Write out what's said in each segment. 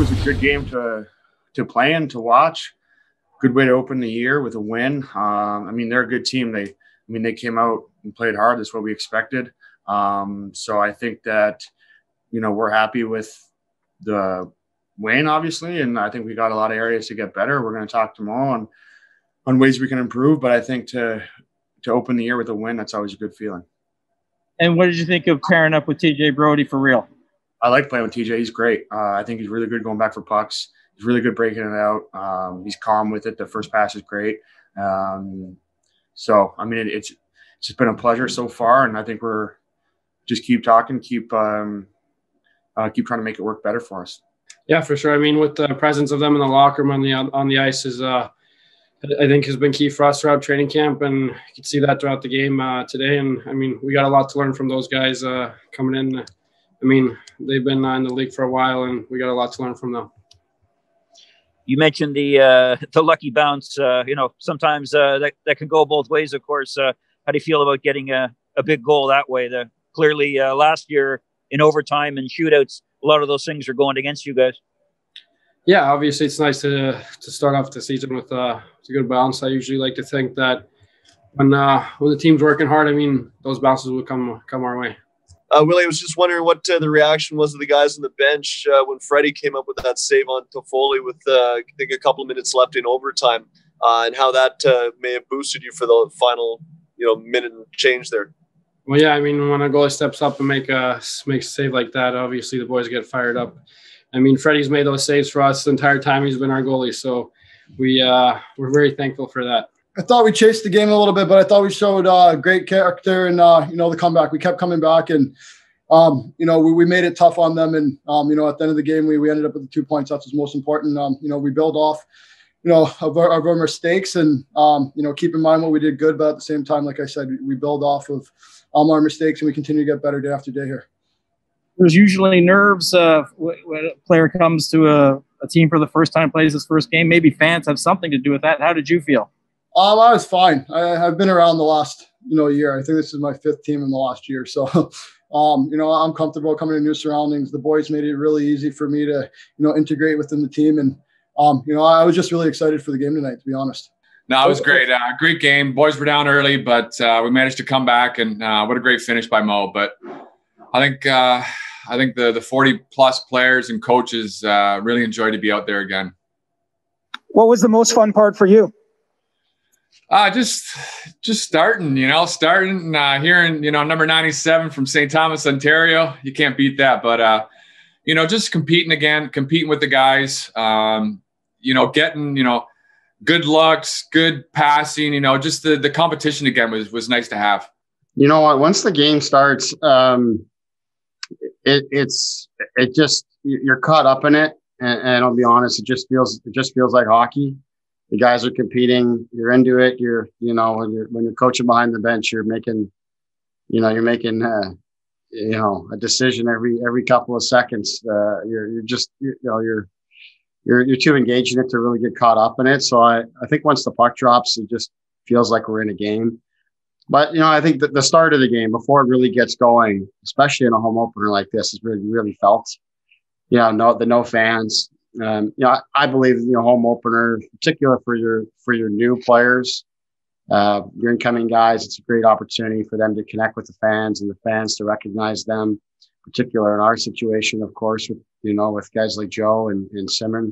was a good game to to play and to watch. Good way to open the year with a win. Um, I mean, they're a good team. They, I mean, they came out and played hard. That's what we expected. Um, so I think that, you know, we're happy with the win, obviously, and I think we got a lot of areas to get better. We're going to talk tomorrow on on ways we can improve. But I think to to open the year with a win, that's always a good feeling. And what did you think of pairing up with TJ Brodie for real? I like playing with TJ. He's great. Uh, I think he's really good going back for pucks. He's really good breaking it out. Um, he's calm with it. The first pass is great. Um, so I mean, it, it's it's just been a pleasure so far, and I think we're just keep talking, keep um, uh, keep trying to make it work better for us. Yeah, for sure. I mean, with the presence of them in the locker room on the on the ice is uh, I think has been key for us throughout training camp, and you can see that throughout the game uh, today. And I mean, we got a lot to learn from those guys uh, coming in. I mean, they've been uh, in the league for a while, and we got a lot to learn from them. You mentioned the uh, the lucky bounce. Uh, you know, sometimes uh, that that can go both ways. Of course, how do you feel about getting a, a big goal that way? The, clearly, last year in overtime and shootouts, a lot of those things are going against you guys yeah, obviously it's nice to to start off the season with, uh, a good bounce. I usually like to think that when uh, when the team's working hard, I mean those bounces will come come our way. Uh, Willie, I was just wondering what uh, the reaction was of the guys on the bench uh, when Freddie came up with that save on Toffoli with uh, I think a couple of minutes left in overtime, uh, and how that uh, may have boosted you for the final you know minute change there. Well, yeah, I mean when a goalie steps up and make a makes a save like that, obviously the boys get fired up. I mean, Freddie's made those saves for us the entire time he's been our goalie. So we we're very thankful for that. I thought we chased the game a little bit, but I thought we showed uh, great character and uh, you know the comeback. We kept coming back, and um, you know we, we made it tough on them. And um, you know at the end of the game, we, we ended up with the two points. That's what's most important. Um, you know we build off you know of our, of our mistakes, and um, you know keep in mind what we did good, but at the same time, like I said, we build off of um, our mistakes, and we continue to get better day after day here there's usually nerves uh, when a player comes to a, a, team for the first time, plays his first game. Maybe fans have something to do with that. How did you feel? Um, I was fine. I, have been around the last you know year. I think this is my fifth team in the last year, so um, you know I'm comfortable coming to new surroundings. The boys made it really easy for me to you know integrate within the team, and um, you know I was just really excited for the game tonight, to be honest. No, it was great. Uh, great game. Boys were down early, but uh, we managed to come back, and uh, what a great finish by Mo. But I think uh, I think the the 40 plus players and coaches uh, really enjoyed to be out there again. What was the most fun part for you? Uh, just just starting, you know, starting uh, hearing, you know, number 97 from St. Thomas, Ontario. You can't beat that. But uh, you know, just competing again, competing with the guys, um, you know, getting, you know, good looks, good passing, you know, just the the competition again was was nice to have. You know what? Once the game starts, um, it, it's it just you're caught up in it, and, and, I'll be honest, it just feels it just feels like hockey. The guys are competing. You're into it. You're you know when you're when you're coaching behind the bench, you're making you know you're making uh, you know a decision every every couple of seconds. Uh, you're you're just you know you're you're you're too engaged in it to really get caught up in it. So I I think once the puck drops, it just feels like we're in a game. But you know, I think that the start of the game before it really gets going, especially in a home opener like this, is really really felt. You know, no the no fans. Um, you know, I, I believe you know home opener, particular for your for your new players, uh, your incoming guys. It's a great opportunity for them to connect with the fans and the fans to recognize them. Particular in our situation, of course, with you know with guys like Joe and, and Simmer,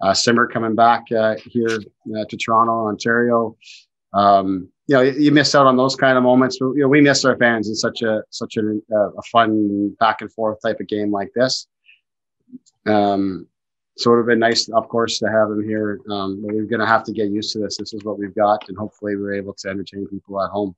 uh, Simmer coming back uh, here uh, to Toronto, Ontario. Um, you know, you miss out on those kind of moments. But, you know, we miss our fans in such a such a, a fun back and forth type of game like this. Um, so it would have been nice, of course, to have them here. Um, but we're going to have to get used to this. This is what we've got, and hopefully, we're able to entertain people at home.